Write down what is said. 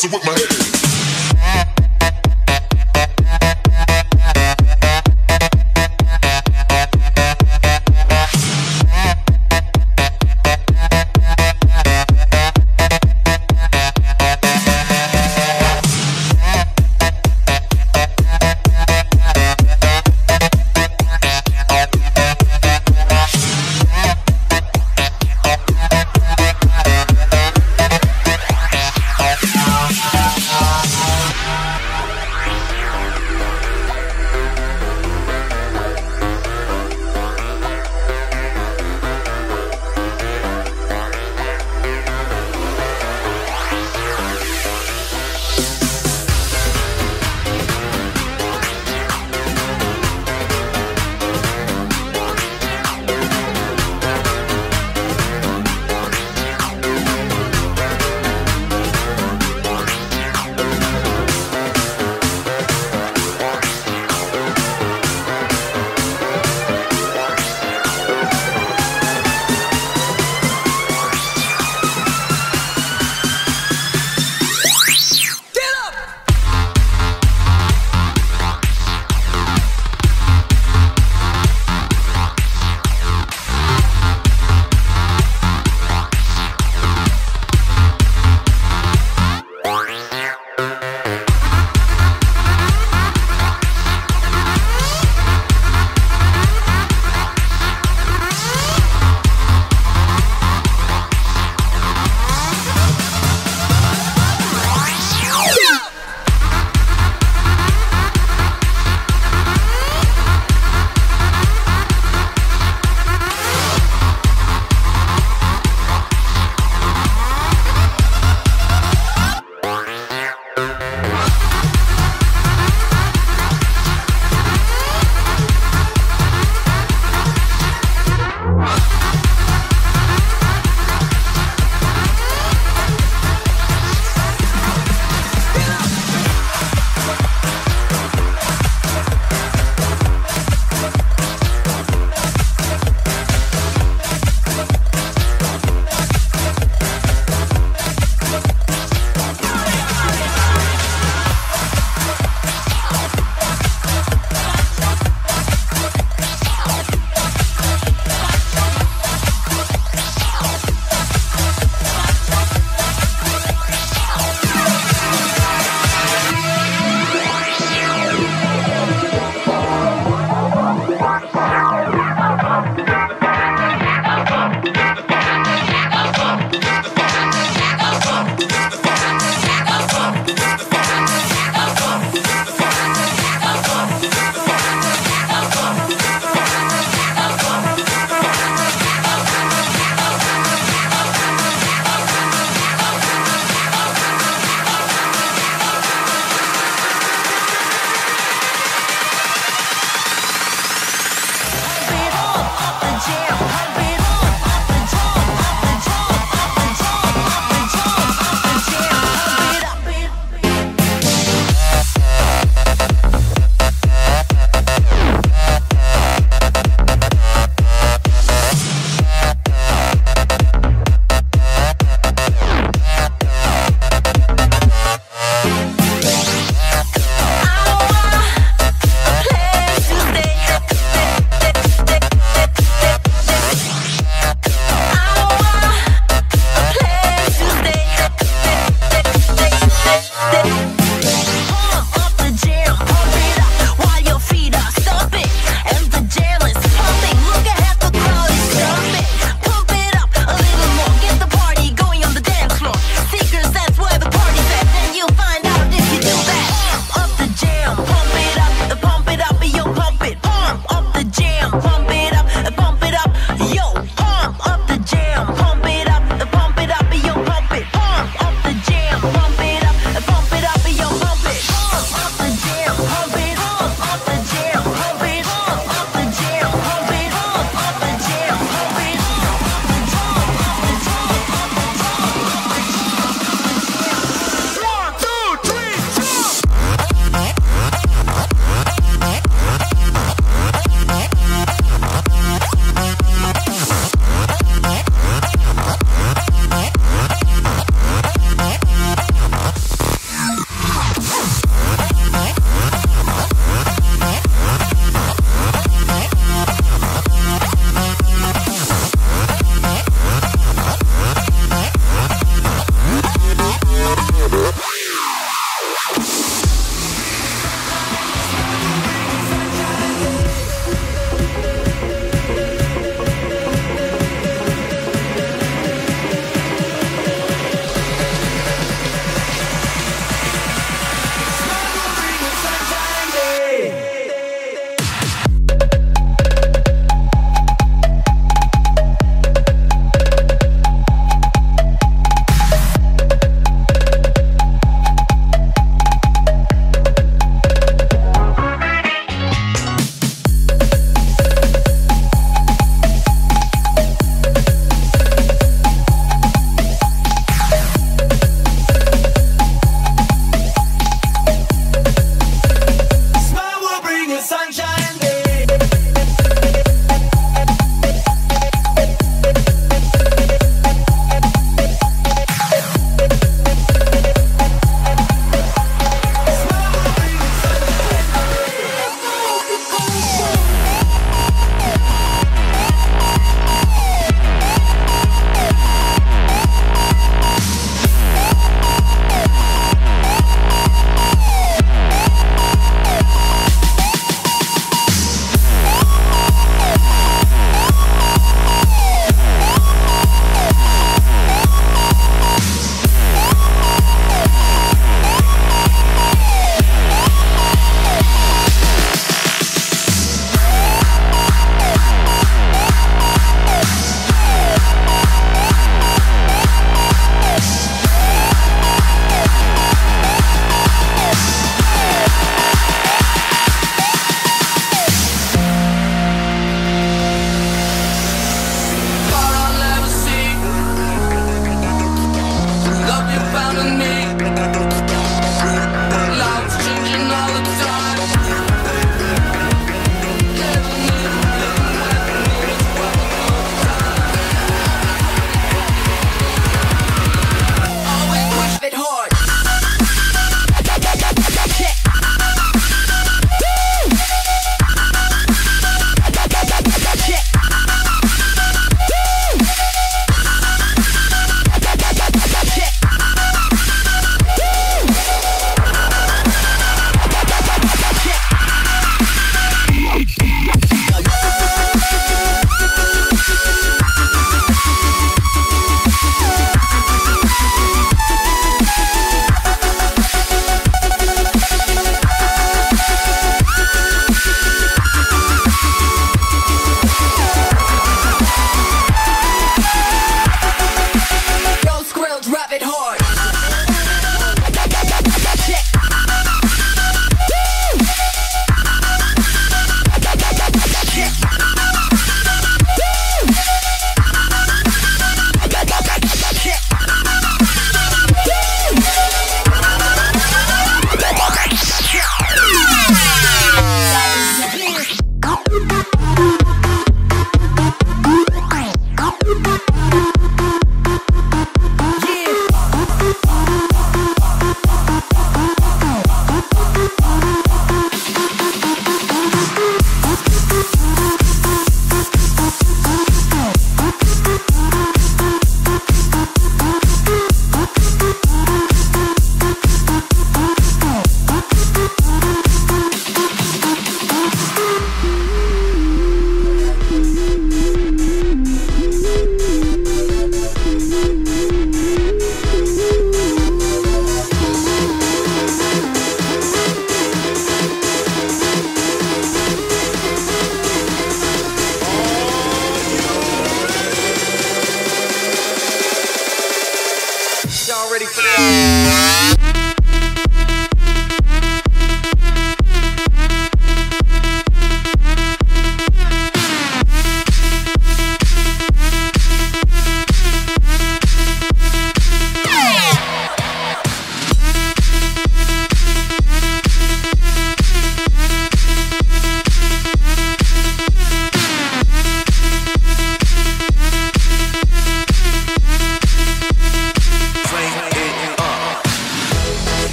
Stop messing with my head.